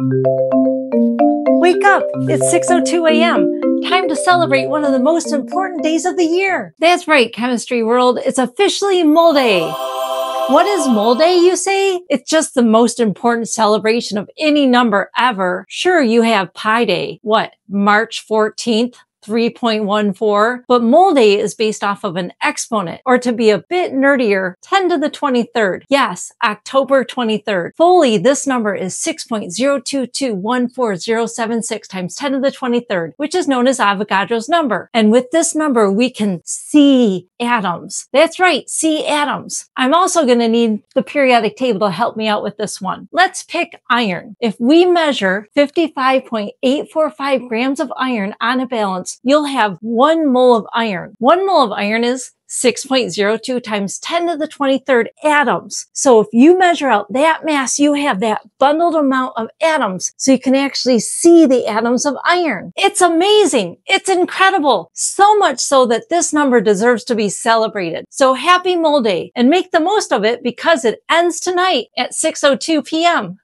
Wake up! It's 6.02 a.m. Time to celebrate one of the most important days of the year. That's right, chemistry world. It's officially Mole Day. What is Mole Day, you say? It's just the most important celebration of any number ever. Sure, you have Pi Day. What? March 14th? 3.14, but mole is based off of an exponent, or to be a bit nerdier, 10 to the 23rd. Yes, October 23rd. Fully, this number is 6.022140076 times 10 to the 23rd, which is known as Avogadro's number. And with this number, we can see atoms. That's right, see atoms. I'm also going to need the periodic table to help me out with this one. Let's pick iron. If we measure 55.845 grams of iron on a balance, you'll have one mole of iron. One mole of iron is 6.02 times 10 to the 23rd atoms. So if you measure out that mass, you have that bundled amount of atoms. So you can actually see the atoms of iron. It's amazing. It's incredible. So much so that this number deserves to be celebrated. So happy mole day and make the most of it because it ends tonight at 6.02 p.m.